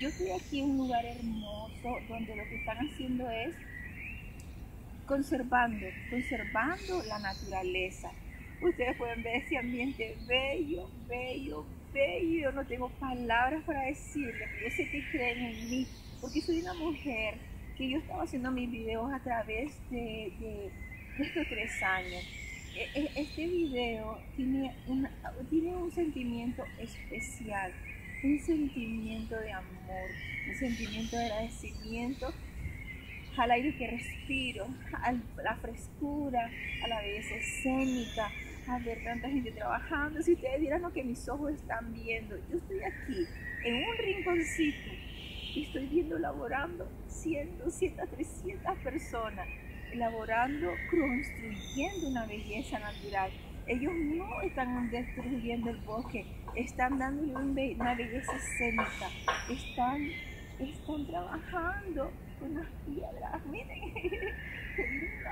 Yo estoy aquí en un lugar hermoso donde lo que están haciendo es conservando, conservando la naturaleza. Ustedes pueden ver ese ambiente bello, bello, bello. Yo no tengo palabras para decirles, yo sé que creen en mí, porque soy una mujer que yo estaba haciendo mis videos a través de, estos tres años. E, e, este video tiene, tiene un sentimiento especial, un sentimiento de amor, un sentimiento de agradecimiento al aire que respiro, a la frescura, a la belleza escénica, a ver tanta gente trabajando. Si ustedes vieran lo que mis ojos están viendo, yo estoy aquí en un rinconcito y estoy viendo laborando 100, 200, 300 personas, elaborando, construyendo una belleza natural. Ellos no están destruyendo el bosque, están dándole una belleza escénica, están, están trabajando con las piedras, miren,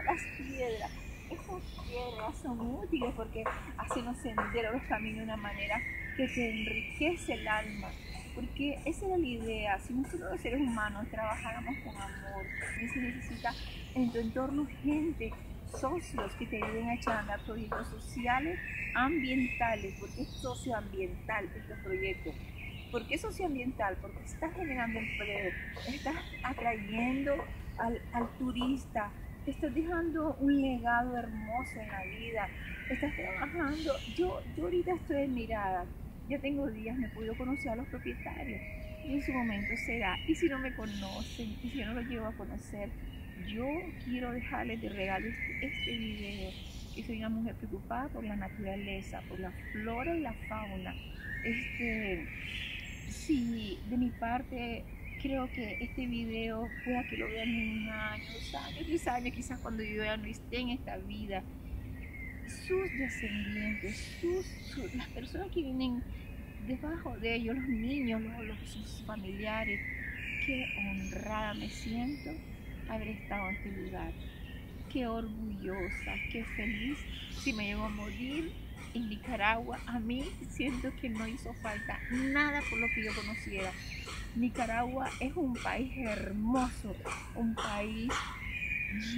las piedras. Esas piedras son útiles porque hacen los senderos, los caminos de una manera que te enriquece el alma porque esa era la idea. Si nosotros los seres humanos trabajáramos con amor, se necesita en tu entorno gente, socios que te ayuden a echar proyectos sociales, ambientales, porque es socioambiental este proyecto. ¿Por qué socioambiental? Porque estás generando empleo, estás atrayendo al, turista, estás dejando un legado hermoso en la vida, estás trabajando. Yo, yo ahorita estoy admirada ya tengo días, me puedo conocer a los propietarios y en su momento será. Y si no me conocen, y si yo no los llevo a conocer, yo quiero dejarles de regalo este, video, que soy una mujer preocupada por la naturaleza, por la flora y la fauna. Este, si de mi parte creo que este video pueda que lo vean en un año, años, años, quizás cuando yo ya no esté en esta vida, sus descendientes, sus, las personas que vienen debajo de ellos, los niños, los, sus familiares, qué honrada me siento haber estado en este lugar. Qué orgullosa, qué feliz. Si me llevo a morir en Nicaragua, a mí siento que no hizo falta nada por lo que yo conociera. Nicaragua es un país hermoso, un país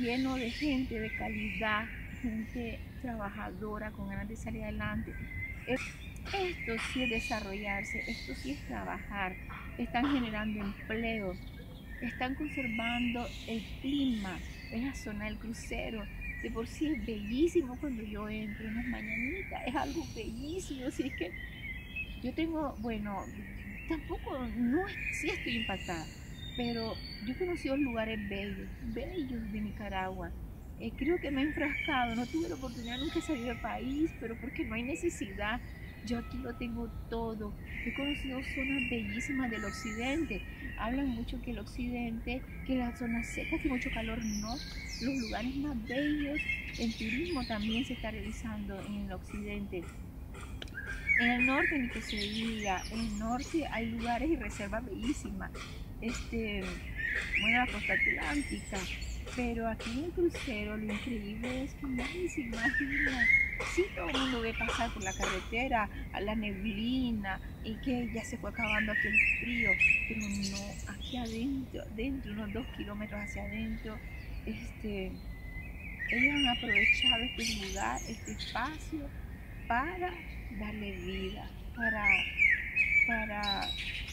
lleno de gente de calidad, gente trabajadora con ganas de salir adelante. Esto sí es desarrollarse, esto sí es trabajar. Están generando empleo, están conservando el clima, esa zona del crucero. De por sí es bellísimo cuando yo entro en las mañanitas, es algo bellísimo. Así es que yo tengo, bueno, tampoco, no, sí estoy impactada, pero yo he conocido lugares bellos, bellos de Nicaragua eh, creo que me he enfrascado, no tuve la oportunidad nunca de salir del país, pero porque no hay necesidad. Yo aquí lo tengo todo. He conocido zonas bellísimas del occidente. Hablan mucho que el occidente, que las zonas secas, que mucho calor, no. Los lugares más bellos, el turismo también se está realizando en el occidente. En el norte ni que se diga, en el norte hay lugares y reservas bellísimas. Este, bueno, la costa atlántica, pero aquí en el crucero lo increíble es que nadie se imagina. Sí, todo el mundo ve pasar por la carretera a la neblina y que ya se fue acabando aquel frío, pero no, aquí adentro, dentro, unos dos kilómetros hacia adentro, este, ellos han aprovechado este lugar, este espacio para darle vida, para, para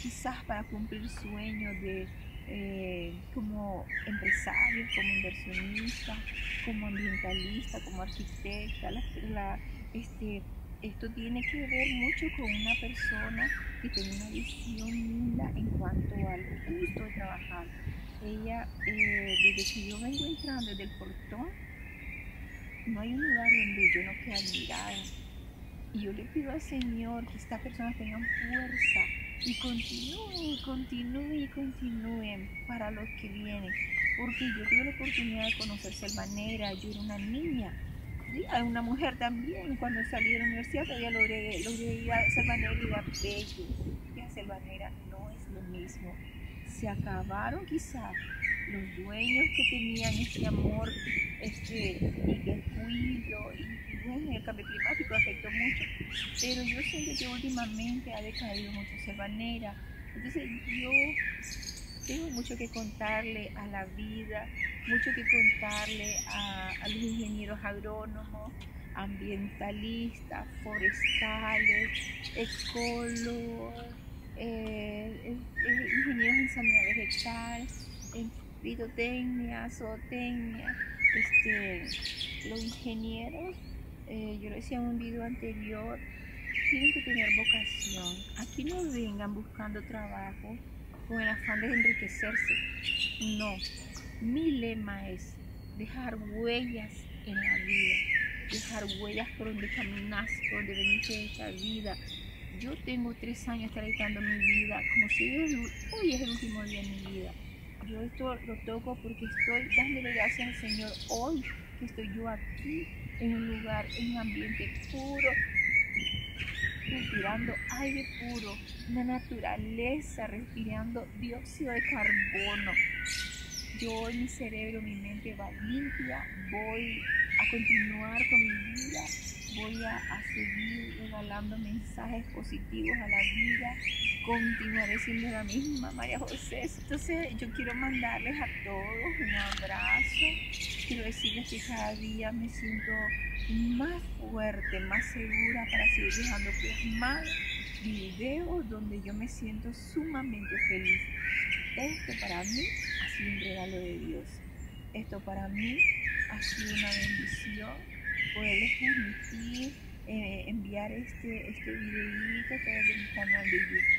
quizás para cumplir sueños de eh, como empresario, como inversionista, como ambientalista, como arquitecta. La, este, esto tiene que ver mucho con una persona que tiene una visión linda en cuanto al gusto de trabajar. Ella, eh, desde que yo vengo entrando desde el portón, no hay un lugar donde yo no quede admirada. Y yo le pido al Señor que estas personas tengan fuerza y continúen continúen continúen para los que vienen. Porque yo tuve la oportunidad de conocer Selvanera, yo era una niña, una mujer también. Cuando salí de la universidad todavía logré, logré ir a Selvanera y era bello. Y a Selvanera no es lo mismo. Se acabaron quizás los dueños que tenían este amor este, y y el cambio climático afectó mucho, pero yo siento que últimamente ha decaído mucho Cervanera, Entonces yo tengo mucho que contarle a la vida, mucho que contarle a, los ingenieros agrónomos, ambientalistas, forestales, ecólogos, eh, ingenieros en sanidad vegetal, en fitotecnia, zootecnia, este, los ingenieros, eh, yo lo decía en un video anterior, tienen que tener vocación. Aquí no vengan buscando trabajo con el afán de enriquecerse. No, mi lema es dejar huellas en la vida, dejar huellas por donde caminas, por donde veniste esta vida. Yo tengo tres años traitando mi vida como si hoy es el último día de mi vida. Yo esto lo toco porque estoy dándole gracias al Señor hoy que estoy yo aquí en un lugar, en un ambiente puro, respirando aire puro, una naturaleza, respirando dióxido de carbono. Yo, mi cerebro, mi mente va limpia, voy a continuar con mi vida, voy a, seguir regalando mensajes positivos a la vida, continuaré siendo la misma María José. Entonces yo quiero mandarles a todos un abrazo, quiero decirles que cada día me siento más fuerte, más segura para seguir dejando plasmar videos donde yo me siento sumamente feliz. Esto para mí ha sido un regalo de Dios. Esto para mí ha sido una bendición poderles permitir eh, enviar este, este videito a través de mi canal de YouTube.